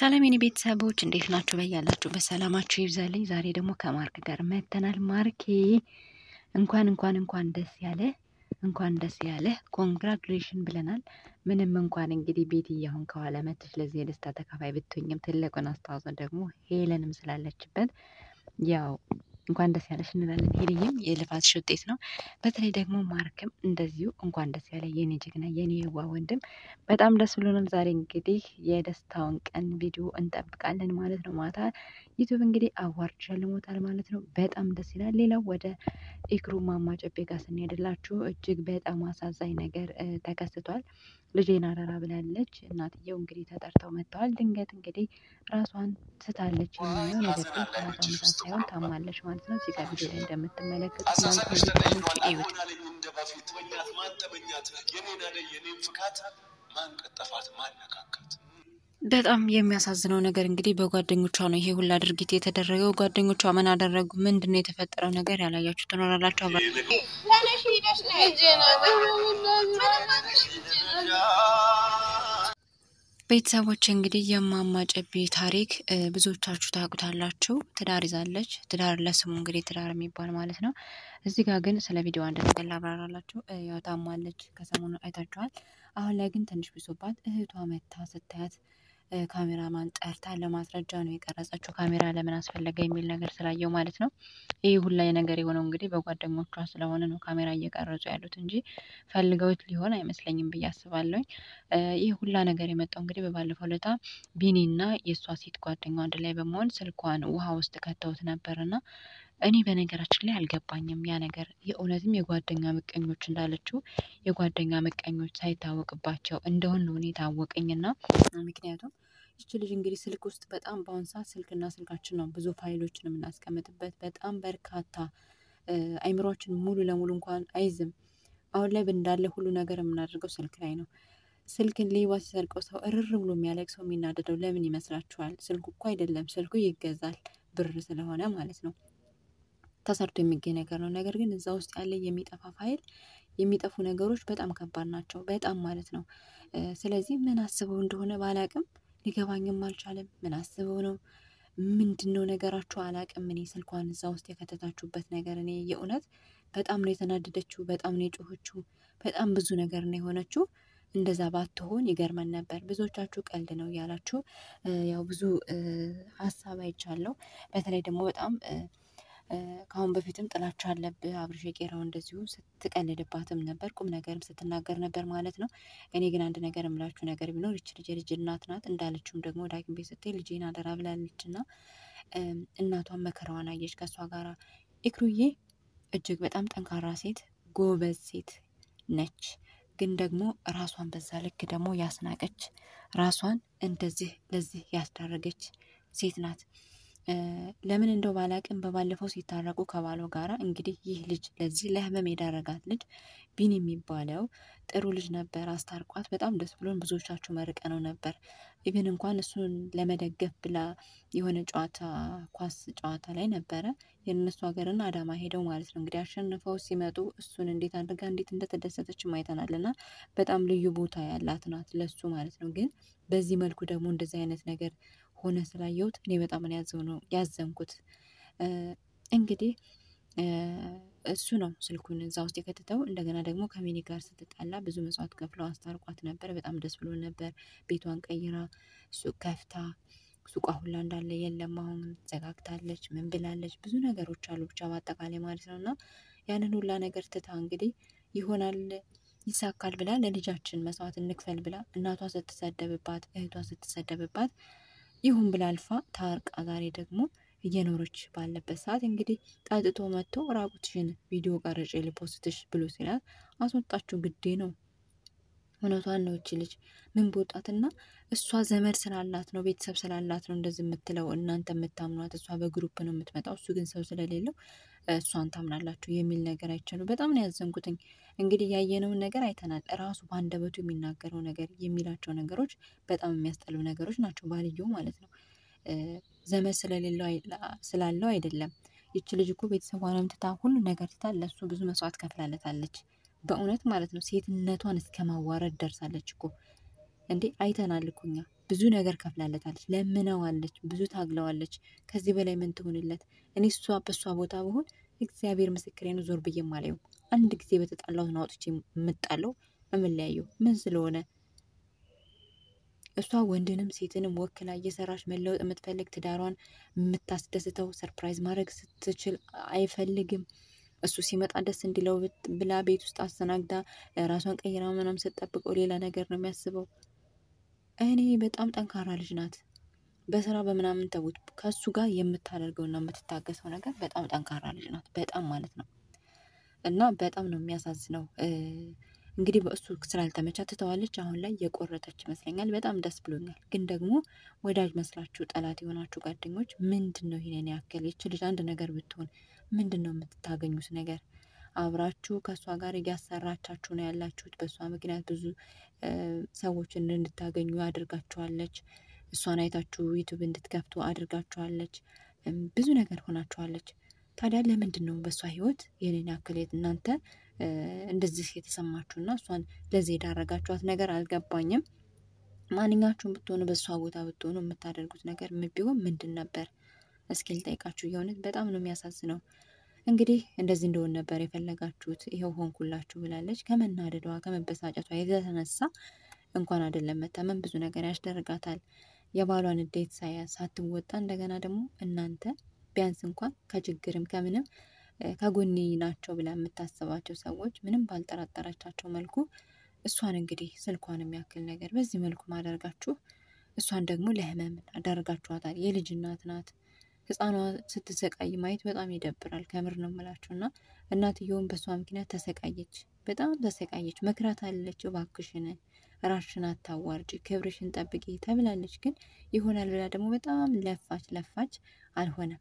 ሰላም የኔ ቤተሰቦች እንዴት ናችሁ? በያላችሁ በሰላማችሁ ይብዛልኝ። ዛሬ ደግሞ ከማርክ ጋር መተናል። ማርኬ እንኳን እንኳን እንኳን ደስ ያለ እንኳን ደስ ያለ congratulation ብለናል። ምንም እንኳን እንግዲህ ቤቲ አሁን ከኋላ መጥተሽ ለዚህ የደስታ ተካፋይ ብትሆኝም ትልቁን አስተዋጽኦ ደግሞ ሄለንም ስላለችበት ያው እንኳን ደስ ያለሽ እንላለን። ሄልዬም የልፋትሽ ውጤት ነው። በተለይ ደግሞ ማርክም እንደዚሁ እንኳን ደስ ያለ የኔ ጀግና የኔ የዋህ ወንድም በጣም ደስ ብሎናል። ዛሬ እንግዲህ የደስታውን ቀን ቪዲዮ እንጠብቃለን ማለት ነው። ማታ ዩቱብ እንግዲህ award ሸልሞታል ማለት ነው። በጣም ደስ ይላል። ሌላው ወደ ኢክሩ ማማ ጨቤ ጋር ስንሄድላችሁ እጅግ በጣም አሳዛኝ ነገር ተከስቷል። ልጄን አደራ ብላለች። እናትየው እንግዲህ ተጠርተው መጥተዋል። ድንገት እንግዲህ ራሷን ስታለች የሚለው ነገር ግን ራሷን ሳይሆን ታማለች ማለት ነው። እዚህ ጋር ቪዲዮ ላይ እዩት። በጣም የሚያሳዝነው ነገር እንግዲህ በጓደኞቿ ነው ይሄ ሁላ ድርጊት የተደረገው። ጓደኞቿ ምን አደረጉ? ምንድን ነው የተፈጠረው ነገር ያላያችሁ ትኖራላችሁ። አብራ ቤተሰቦች እንግዲህ የማማ ጨቤ ታሪክ ብዙዎቻችሁ ታውቁታላችሁ። ትዳር ይዛለች። ትዳር ለስሙ እንግዲህ ትዳር የሚባል ማለት ነው። እዚህ ጋር ግን ስለ ቪዲዮ አንድ ነገር ላብራራላችሁ። ያው ታማለች፣ ከሰሞኑ አይታችኋል። አሁን ላይ ግን ትንሽ ብሶባት እህቷ መታ ስታያት ካሜራማን ጠርታ ለማስረጃ ነው የቀረጸችው። ካሜራ ለምን አስፈለገ የሚል ነገር ስላየው ማለት ነው። ይህ ሁላ ነገር የሆነው እንግዲህ በጓደኞቿ ስለሆነ ነው ካሜራ እየቀረጹ ያሉት እንጂ ፈልገውት ሊሆን አይመስለኝም ብዬ አስባለሁኝ። ይህ ሁላ ነገር የመጣው እንግዲህ በባለፈው ለታ ቢኒና የእሷ ሴት ጓደኛው አንድ ላይ በመሆን ስልኳን ውሃ ውስጥ ከተውት ነበርና እኔ በነገራችን ላይ አልገባኝም ያ ነገር የእውነትም የጓደኛ ምቀኞች እንዳለችው የጓደኛ ምቀኞች ሳይታወቅባቸው እንደሆን ነው እኔ ታወቀኝና ምክንያቱም ይች ልጅ እንግዲህ ስልክ ውስጥ በጣም በአሁን ሰዓት ስልክና ስልካችን ነው ብዙ ፋይሎችን የምናስቀምጥበት በጣም በርካታ አይምሯችን ሙሉ ለሙሉ እንኳን አይዝም። አሁን ላይ እንዳለ ሁሉ ነገር የምናደርገው ስልክ ላይ ነው። ስልክን ሌባ ሲሰርቀው ሰው እርር ብሎ የሚያለቅሰው የሚናደደው ለምን ይመስላችኋል? ስልኩ እኮ አይደለም ስልኩ ይገዛል ብር ስለሆነ ማለት ነው። ተሰርቶ የሚገኝ ነገር ነው። ነገር ግን እዛ ውስጥ ያለ የሚጠፋ ፋይል የሚጠፉ ነገሮች በጣም ከባድ ናቸው። በጣም ማለት ነው። ስለዚህ ምን አስበው እንደሆነ ባላቅም ሊገባኝም አልቻለም። ምን አስበው ነው? ምንድን ነው ነገራችሁ? አላቅም። እኔ ስልኳን እዛ ውስጥ የከተታችሁበት ነገር እኔ የእውነት በጣም ነው የተናደደችው። በጣም ነው የጮኸችው። በጣም ብዙ ነገር ነው የሆነችው። እንደዛ ባትሆን ይገርመን ነበር። ብዙዎቻችሁ ቀልድ ነው እያላችሁ ያው ብዙ ሀሳብ አይቻለሁ። በተለይ ደግሞ በጣም ከአሁን በፊትም ጥላቻ አለብህ አብርሽ የቄራው እንደዚሁ ስትቀልድባትም ነበር፣ ቁም ነገርም ስትናገር ነበር ማለት ነው። እኔ ግን አንድ ነገር እምላችሁ ነገር ቢኖር ይች ልጅ የልጅ እናት ናት። እንዳለችውም ደግሞ ዳግም ቤት ስትል ልጄን አደራ ብላለች እና እናቷን መከራዋን አየች ከእሷ ጋራ። ኢክሩዬ እጅግ በጣም ጠንካራ ሴት፣ ጎበዝ ሴት ነች። ግን ደግሞ ራሷን በዛ ልክ ደግሞ ያስናቀች ራሷን እንደዚህ ለዚህ ያስዳረገች ሴት ናት። ለምን እንደው ባላቅም በባለፈው ሲታረቁ ከባሏ ጋራ እንግዲህ ይህ ልጅ ለዚህ ለህመም የዳረጋት ልጅ ቢን የሚባለው ጥሩ ልጅ ነበር። አስታርቋት በጣም ደስ ብሎን ብዙዎቻችሁ መርቀነው ነበር። even እንኳን እሱን ለመደገፍ ብላ የሆነ ጨዋታ ኳስ ጨዋታ ላይ ነበረ የእነሱ ሀገርና አዳማ ሄደው ማለት ነው እንግዲህ አሸንፈው ሲመጡ እሱን እንዴት አድርጋ እንዴት እንደተደሰተችም አይተናል። እና በጣም ልዩ ቦታ ያላት ናት ለሱ ማለት ነው። ግን በዚህ መልኩ ደግሞ እንደዚህ አይነት ነገር ሆነ ስላየሁት እኔ በጣም ነው ያዘው ነው ያዘንኩት። እንግዲህ እሱ ነው ስልኩን እዛ ውስጥ የከተተው። እንደገና ደግሞ ከሚኒ ጋር ስትጣላ ብዙ መስዋዕት ከፍለው አስታርቋት ነበር። በጣም ደስ ብሎ ነበር። ቤቷን ቀይራ ሱቅ ከፍታ ሱቋ ሁላ እንዳለ የለም አሁን ዘጋግታለች። ምን ብላለች? ብዙ ነገሮች አሉ ብቻ በአጠቃላይ ማለት ነው። እና ያንን ሁላ ነገር ትታ እንግዲህ ይሆናል ይሳካል ብላ ለልጃችን መስዋዕት እንክፈል ብላ እናቷ ስትሰደብባት እህቷ ስትሰደብባት ይሁን ብላ አልፋ ታርቃ ዛሬ ደግሞ እየኖረች ባለበት ሰዓት እንግዲህ ጠጥቶ መጥቶ ራቁትሽን ቪዲዮ ቀርጬ ልፖስትሽ ብሎ ሲላት አስወጣችሁ ግዴ ነው። እውነቷን ነው። እቺ ልጅ ምን በወጣትና እሷ ዘመድ ስላላት ነው ቤተሰብ ስላላት ነው እንደዚህ የምትለው እናንተ የምታምኗት። እሷ በ group ነው የምትመጣው፣ እሱ ግን ሰው ስለሌለው እሷን ታምናላችሁ የሚል ነገር አይቻሉ። በጣም ነው ያዘንኩትኝ። እንግዲህ ያየነውን ነገር አይተናል። ራሱ በአንደበቱ የሚናገረው ነገር የሚላቸው ነገሮች በጣም የሚያስጠሉ ነገሮች ናቸው። ባልየው ማለት ነው ዘመድ ስላለው አይደለም። ይች ልጅ እኮ ቤተሰቧንም ትታ ሁሉ ነገር ትታ ለሱ ብዙ መስዋዕት ከፍላለታለች። በእውነት ማለት ነው ሴትነቷን እስከ ማዋረድ ደርሳለች እኮ እንዴ አይተናል እኮ እኛ ብዙ ነገር ከፍላለታለች፣ ለምነዋለች፣ ብዙ ታግለዋለች። ከዚህ በላይ ምን ትሆንለት? እኔ እሷ በእሷ ቦታ ብሆን እግዚአብሔር ምስክሬ ነው ዞር ብዬ የማላየው አንድ ጊዜ በተጣላሁት አውጥቼ የምጣለው የምለያየው ምን ስለሆነ እሷ ወንድንም ሴትንም ወክላ እየሰራች መለወጥ የምትፈልግ ትዳሯን የምታስደስተው surprise ማድረግ ስትችል አይፈልግም። እሱ ሲመጣ ደስ እንዲለው ብላ ቤት ውስጥ አስተናግዳ ራሷን ቀይራ ምናምን ስትጠብቀው ሌላ ነገር ነው የሚያስበው። እኔ በጣም ጠንካራ ልጅ ናት። በስራ በምናምን ተውት፣ ከእሱ ጋር የምታደርገውና የምትታገሰው ነገር በጣም ጠንካራ ልጅ ናት። በጣም ማለት ነው። እና በጣም ነው የሚያሳዝነው። እንግዲህ በእሱ ስላልተመቻ ትተዋለች። አሁን ላይ የቆረጠች ይመስለኛል። በጣም ደስ ብሎኛል። ግን ደግሞ ወዳጅ መስላችሁ ጠላት የሆናችሁ ጓደኞች ምንድን ነው ይሄንን ያክል? ይች ልጅ አንድ ነገር ብትሆን ምንድን ነው የምትታገኙት ነገር? አብራችሁ ከእሷ ጋር እያሰራቻችሁ ነው ያላችሁት። በእሷ ምክንያት ብዙ ሰዎችን እንድታገኙ አድርጋችኋለች። እሷን አይታችሁ ዩቱብ እንድትከፍቱ አድርጋችኋለች። ብዙ ነገር ሆናችኋለች። ታዲያ ለምንድን ነው በእሷ ህይወት የኔን ያክል እናንተ እንደዚህ የተሰማችሁና እሷን ለዚህ የዳረጋችኋት ነገር አልገባኝም። ማንኛችሁም ብትሆኑ በእሷ ቦታ ብትሆኑ የምታደርጉት ነገር ቢሆን ምንድን ነበር? እስኪ ልጠይቃችሁ። የእውነት በጣም ነው የሚያሳዝነው። እንግዲህ እንደዚህ እንደሆን ነበር የፈለጋችሁት፣ ይኸው ሆንኩላችሁ ብላለች። ከመናደዷ ከመበሳጨቷ የተነሳ እንኳን አይደለም መታመን ብዙ ነገር ያስደርጋታል። የባሏን ንዴት ሳትወጣ እንደገና ደግሞ እናንተ ቢያንስ እንኳን ከችግርም ከምንም ከጎኔ ናቸው ብላ የምታስባቸው ሰዎች ምንም ባልጠራጠረቻቸው መልኩ እሷን እንግዲህ ስልኳን የሚያክል ነገር በዚህ መልኩ ማደርጋችሁ እሷን ደግሞ ለህመም አዳርጋችኋታል። የልጅ እናት ናት። ህፃኗ ስትሰቃይ ማየት በጣም ይደብራል። ከምር ነው የምላችሁ። እና እናትየውም በእሷ ምክንያት ተሰቃየች፣ በጣም ተሰቃየች። መክራት አለች፣ እባክሽን ራሽን አታዋርጅ፣ ክብርሽን ጠብቂ ተብላለች። ግን ይሆናል ብላ ደግሞ በጣም ለፋች ለፋች፣ አልሆነም።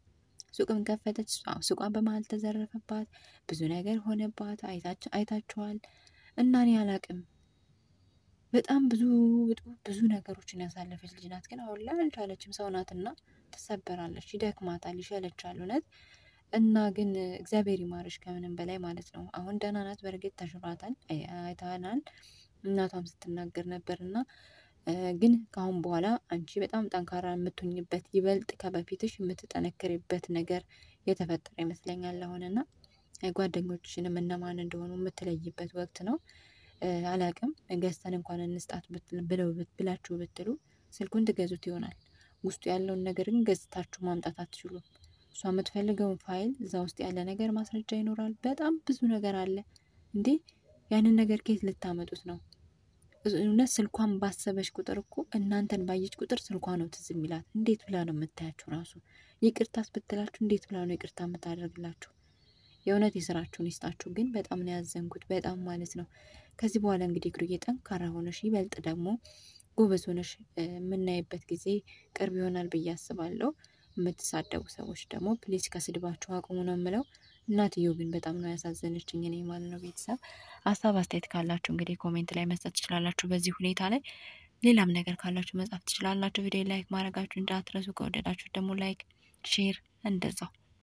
ሱቅም ከፈተች፣ ሱቋን በመሀል ተዘረፈባት፣ ብዙ ነገር ሆነባት። አይታችኋል። እና እኔ አላቅም በጣም ብዙ ብዙ ነገሮችን ያሳለፈች ልጅ ናት። ግን አሁን ላይ አልቻለችም። ሰው ናትና ትሰበራለች፣ ይደክማታል፣ ይሸለቻል እውነት እና ግን እግዚአብሔር ይማርሽ ከምንም በላይ ማለት ነው። አሁን ደህና ናት። በእርግጥ ተሽሏታል፣ አይተናል። እናቷም ስትናገር ነበር እና ግን ከአሁን በኋላ አንቺ በጣም ጠንካራ የምትሆኝበት ይበልጥ ከበፊትሽ የምትጠነክርበት ነገር የተፈጠረ ይመስለኛል አሁን እና ጓደኞችሽንም እነማን እንደሆኑ የምትለይበት ወቅት ነው። አላቅም ገዝተን እንኳን እንስጣት ብለው ብላችሁ ብትሉ ስልኩን ትገዙት ይሆናል። ውስጡ ያለውን ነገር ግን ገዝታችሁ ማምጣት አትችሉም። እሷ የምትፈልገውን ፋይል እዛ ውስጥ ያለ ነገር ማስረጃ ይኖራል። በጣም ብዙ ነገር አለ። እንዴ ያንን ነገር ከየት ልታመጡት ነው? እውነት ስልኳን ባሰበች ቁጥር እኮ እናንተን ባየች ቁጥር ስልኳ ነው ትዝ የሚላት። እንዴት ብላ ነው የምታያችሁ? ራሱ ይቅርታስ ብትላችሁ እንዴት ብላ ነው ይቅርታ የምታደርግላችሁ? የእውነት የስራችሁን ይስጣችሁ። ግን በጣም ነው ያዘንኩት፣ በጣም ማለት ነው። ከዚህ በኋላ እንግዲህ እክሩዬ ጠንካራ ሆነሽ ይበልጥ ደግሞ ጎበዝ ሆነሽ የምናይበት ጊዜ ቅርብ ይሆናል ብዬ አስባለሁ። የምትሳደቡ ሰዎች ደግሞ please ከስድባችሁ አቁሙ ነው የምለው። እናትየው ግን በጣም ነው ያሳዘነችኝ እኔ ማለት ነው። ቤተሰብ ሀሳብ አስተያየት ካላችሁ እንግዲህ comment ላይ መስጠት ትችላላችሁ። በዚህ ሁኔታ ላይ ሌላም ነገር ካላችሁ መጻፍ ትችላላችሁ። ቪዲዮ like ማድረጋችሁ እንዳትረሱ። ከወደዳችሁ ደግሞ like፣ share እንደዛው